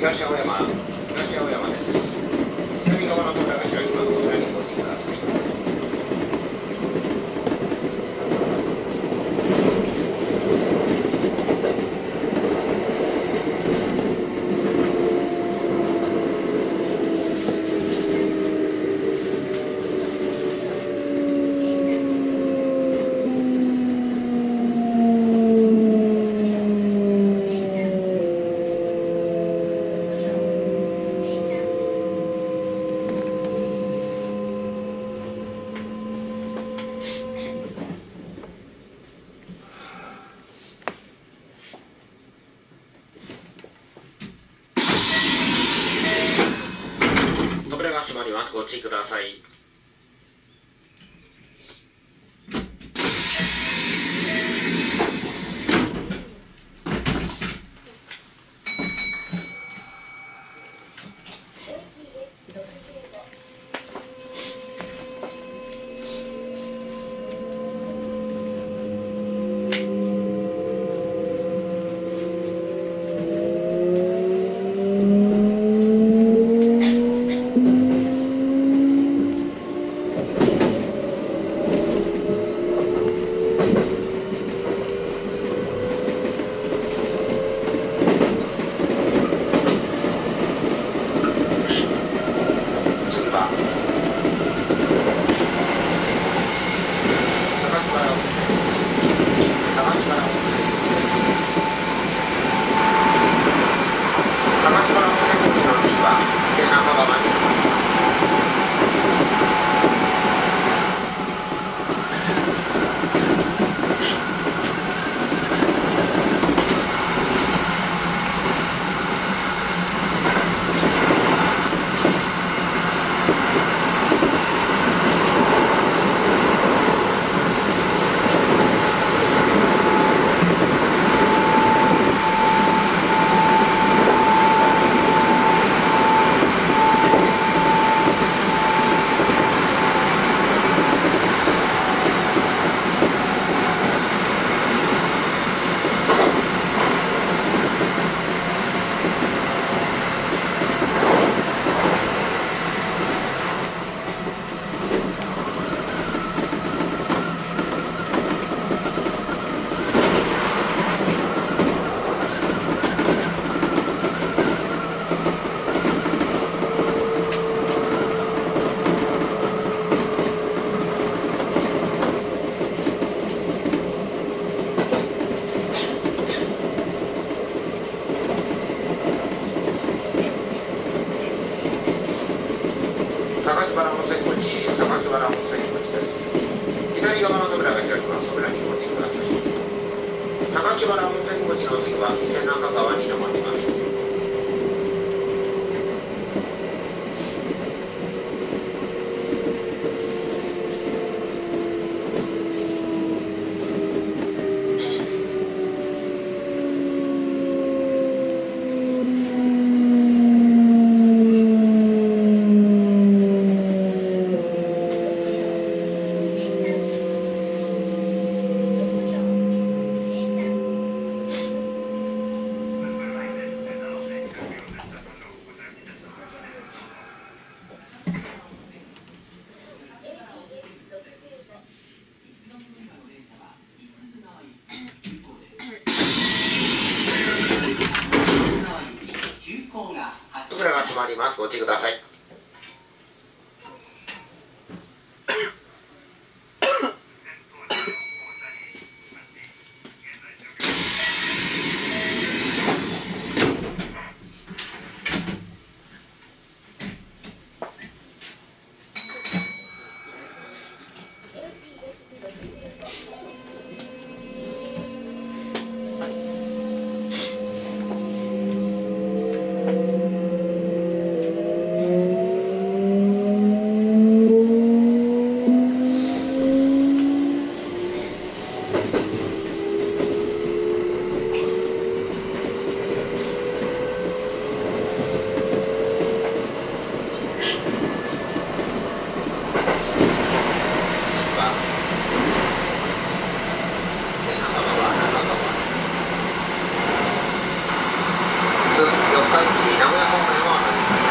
東青山東青山です左側の扉が開きます裏にご注意ください扉が閉ちください。次は相模原温泉相模原温泉口です相模原温泉口の次は伊勢中川に停まります相模原温泉口相模原温泉口です左側の扉が開きます扉にご注意ください。榊原温泉口の次は伊勢中川に停まりますご注意ください。登记，然后在后面忘了。